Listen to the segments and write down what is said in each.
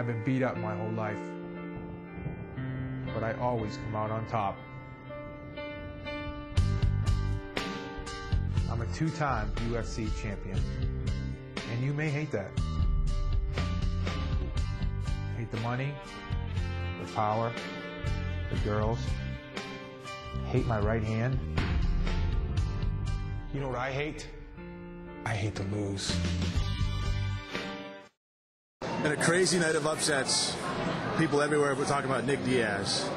I've been beat up my whole life, but I always come out on top. I'm a two time UFC champion, and you may hate that. Hate the money, the power, the girls, hate my right hand. You know what I hate? I hate to lose. In a crazy night of upsets, people everywhere were talking about Nick Diaz.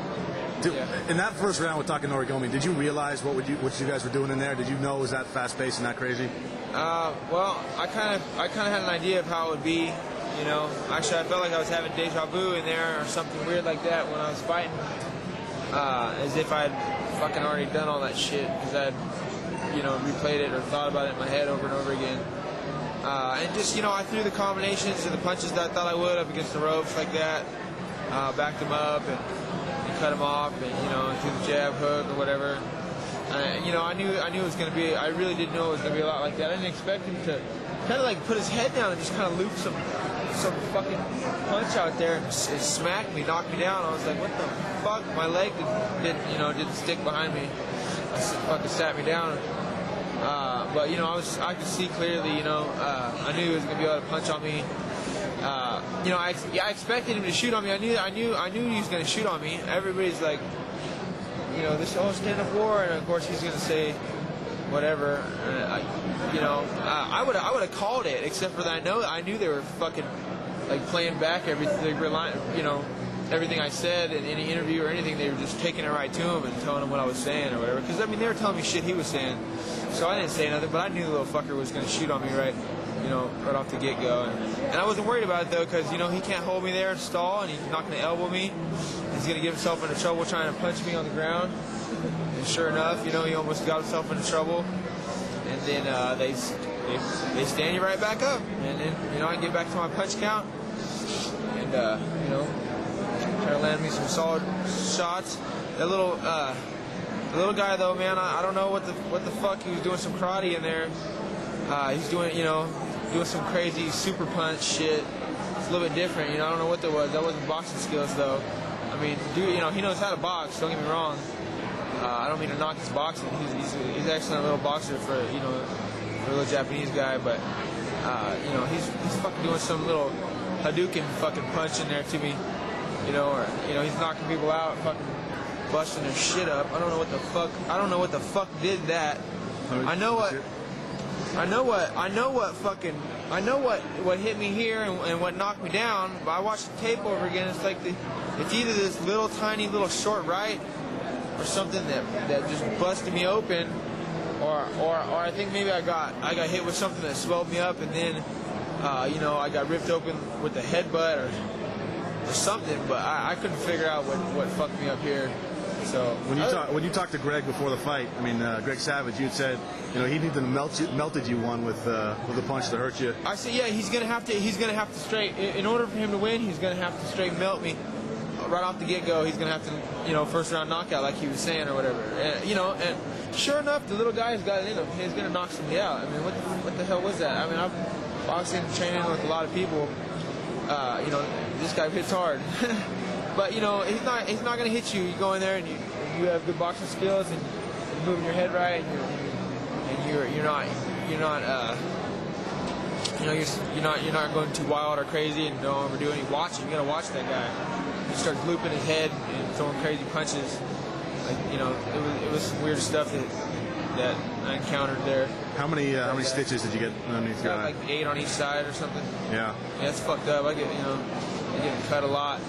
Did, Yeah. In that first round with Takanori Gomi, did you realize what would you what you guys were doing in there? Did you know it was that fast paced and that crazy? Uh, well, I kind of, I kind of had an idea of how it would be. You know, actually, I felt like I was having deja vu in there or something weird like that when I was fighting, uh, as if I'd fucking already done all that shit because I'd, you know, replayed it or thought about it in my head over and over again. Uh, and just, you know, I threw the combinations and the punches that I thought I would up against the ropes like that, uh, backed them up and, and cut them off, and you know, threw the jab hook or whatever. Uh, you know, I knew I knew it was going to be. I really didn't know it was going to be a lot like that. I didn't expect him to kind of like put his head down and just kind of loop some some fucking punch out there and, and smack me, knock me down. I was like, what the fuck? My leg didn't, you know didn't stick behind me. It fucking sat me down. Uh, but you know, I was I could see clearly. You know, uh, I knew he was to be able to punch on me. Uh, you know, I, I expected him to shoot on me. I knew I knew I knew he was going to shoot on me. Everybody's like, you know, this whole stand up war, and of course he's going to say whatever. Uh, I, you know, uh, I would I would have called it, except for that I know I knew they were fucking like playing back everything, relying, you know, everything I said in any interview or anything. They were just taking it right to him and telling him what I was saying or whatever. Because I mean, they were telling me shit he was saying, so I didn't say nothing. But I knew the little fucker was going to shoot on me right. You know, right off the get go, and, and I wasn't worried about it though, because you know he can't hold me there and stall, and he's not going to elbow me. He's going to get himself into trouble trying to punch me on the ground. And sure enough, you know, he almost got himself into trouble. And then uh, they, they they stand you right back up. And then, you know, I get back to my punch count. And, uh, you know, try to land me some solid shots. That little, uh, little guy, though, man, I, I don't know what the what the fuck. He was doing some karate in there. Uh, he's doing, you know, doing some crazy super punch shit. It's a little bit different, you know. I don't know what that was. That wasn't boxing skills, though. I mean, dude, you know, he knows how to box. Don't get me wrong. Uh, I don't mean to knock his boxing. He's, he's, he's actually a little boxer for you know for a little Japanese guy, but uh, you know he's he's fucking doing some little Hadouken fucking punch in there to me, you know, or you know he's knocking people out, fucking busting their shit up. I don't know what the fuck. I don't know what the fuck did that. I know what. I know what I know what fucking I know what what hit me here and, and what knocked me down. But I watched the tape over again. It's like the it's either this little tiny little short right or something that that just busted me open, or or or I think maybe I got I got hit with something that swelled me up and then uh, you know I got ripped open with the headbutt or or something. But I, I couldn't figure out what what fucked me up here. So When you talk, when you talked to Greg before the fight, I mean uh, Greg Savage, you said you know he needed to melt you, melted you one with uh, with a punch that hurt you. I said, yeah, he's gonna have to. He's gonna have to straight. In in order for him to win, he's gonna have to straight melt me right off the get go. He's gonna have to, you know, first round knockout, like he was saying or whatever. And, you know, and sure enough, the little guy's got it in him. He's gonna knock somebody out. I mean, what the, what the hell was that? I mean, I've boxing training with a lot of people. Uh, you know, this guy hits hard. but you know, he's not. He's not gonna hit you. You go in there and you you have good boxing skills and you're moving your head right and you're and you're you're not you're not. Uh, you know, you're, you're not you're not going too wild or crazy and don't overdo any watching. You gotta watch that guy. He starts looping his head and throwing crazy punches. Like you know, it was it was some weird stuff that that I encountered there. How many uh, how many stitches did you get underneath your eye? like eight on each side or something. Yeah. Yeah, it's fucked up. I get you know, I get cut a lot,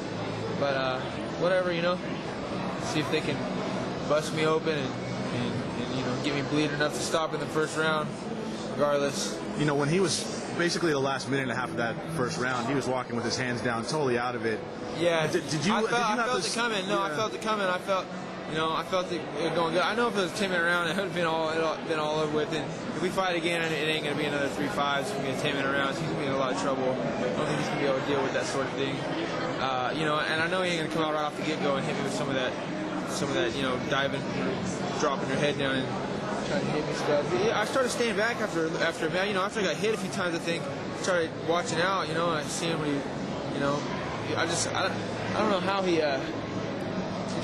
but uh, whatever you know. See if they can bust me open and, and, and you know get me bleeding enough to stop in the first round. Regardless, You know when he was basically the last minute and a half of that first round, he was walking with his hands down, totally out of it. Yeah. Did- did you- I did felt, you I felt this- it coming. No, I felt it coming. I felt, you know, I felt it, it going good. I know if it was ten minute round, it would have been all been all over with. And if we fight again, it ain't gonna be another three fives. It's gonna be a ten minute round. So he's gonna be in a lot of trouble. I don't think he's gonna be able to deal with that sort of thing. Uh, you know, and I know he ain't gonna come out right off the get go and hit me with some of that, some of that, you know, diving, dropping your head down and trying to hit me stuff. But yeah, I started staying back after after you know, after I got hit a few times. I think started watching out, you know, and I see him when he, you know, I just I don't, I don't know how he uh,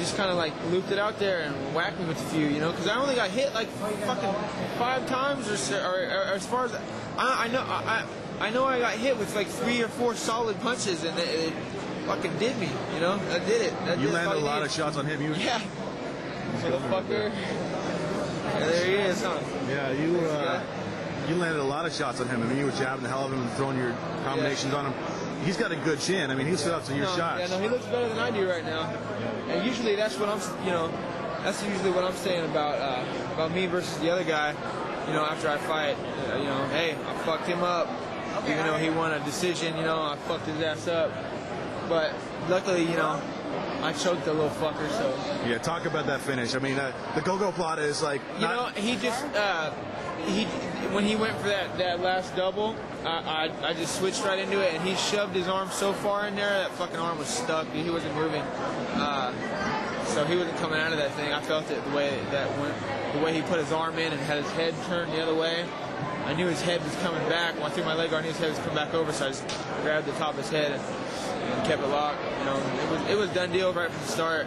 just kind of like looped it out there and whacked me with a few, you know, because I only got hit like fucking five times or, so- or, or as far as I, I know I, I know I got hit with like three or four solid punches and it, it fucking did me, you know, that did it. That You did landed a lot of shots on him. You, Yeah, motherfucker. Yeah, there he is, huh? yeah, you, uh, you landed a lot of shots on him. I mean, you were jabbing the hell out of him and throwing your combinations on him. He's got a good chin. I mean, he'll sit up to your no, shots. Yeah, no, he looks better than I do right now. And usually that's what I'm, you know, that's usually what I'm saying about uh, about me versus the other guy. You know, after I fight, uh, you know, hey, I fucked him up, even though he won a decision. You know, I fucked his ass up. But luckily, you know, I choked the little fucker. So Yeah, talk about that finish. I mean, uh, the gogoplata is like. you know, he just uh, he when he went for that that last double, I, I I just switched right into it, and he shoved his arm so far in there that fucking arm was stuck. Dude, he wasn't moving, uh, so he wasn't coming out of that thing. I felt it the way that went, the way he put his arm in and had his head turned the other way. I knew his head was coming back. When I threw my leg knew his head was coming back over, so I just grabbed the top of his head and, and kept it locked. You know, it was it was done deal right from the start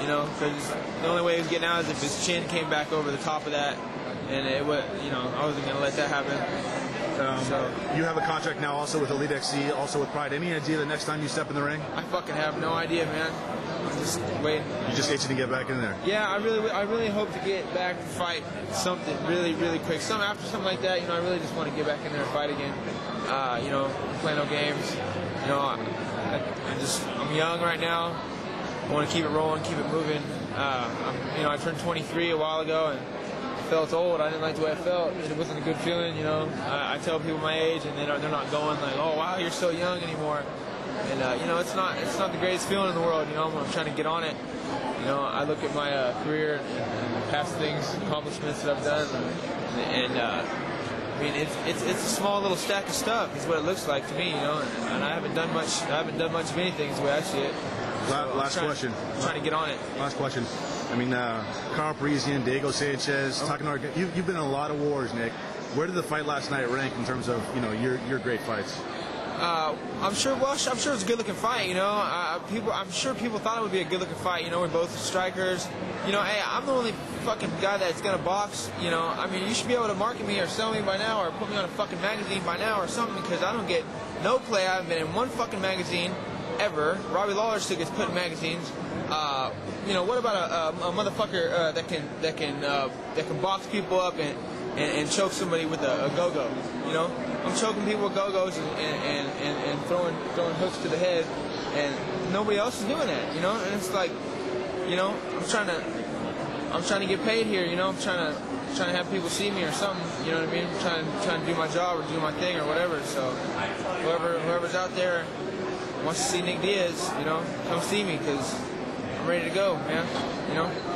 you know, because the only way he was getting out is if his chin came back over the top of that, and it was, you know, I wasn't gonna let that happen. Um, so- you have a contract now also with Elite XC, also with Pride. Any idea the next time you step in the ring? I fucking have no idea, man. I'm just waiting. You just itching to get back in there. Yeah, I really, I really hope to get back to fight something really, really quick. Some after something like that, you know, I really just want to get back in there and fight again. Uh, you know, play no games. You know, I, I, I just, I'm young right now. I want to keep it rolling, keep it moving. Uh, I'm, you know, I turned 23 a while ago and felt old. I didn't like the way I felt. It wasn't a good feeling, you know. I, I tell people my age, and they're, they're not going like, "Oh, wow, you're so young anymore." And uh, you know, it's not it's not the greatest feeling in the world. You know, I'm, trying to get on it. You know, I look at my uh, career and, and past things, accomplishments that I've done, and, and uh, I mean, it's, it's it's a small little stack of stuff. Is what it looks like to me. You know, and, and I haven't done much. I haven't done much of anything. Is the way I see it. I'm last trying- question. Trying to get on it. Last question. I mean, uh, Karo Parisyan, Diego Sanchez, talking Takanori. You, you've been in a lot of wars, Nick. Where did the fight last night rank in terms of you know your your great fights? Uh, I'm sure. Well, I'm sure it's a good-looking fight. You know, uh, people. I'm sure people thought it would be a good-looking fight. You know, we're both strikers. You know, hey, I'm the only fucking guy that's gonna box. You know, I mean, you should be able to market me or sell me by now, or put me on a fucking magazine by now, or something, because I don't get no play. I haven't been in one fucking magazine ever. Robbie Lawler still gets put in magazines. Uh, you know, what about a, a, a motherfucker uh, that can that can uh, that can box people up and, and, and choke somebody with a, a go-go? You know, I'm choking people with go-go's and, and, and, and throwing throwing hooks to the head, and nobody else is doing that. You know, and it's like, you know, I'm trying to I'm trying to get paid here. You know, I'm trying to trying to have people see me or something. You know what I mean? I'm trying trying to do my job or do my thing or whatever. So whoever whoever's out there wants to see Nick Diaz, you know, come see me because I'm ready to go, man. You know.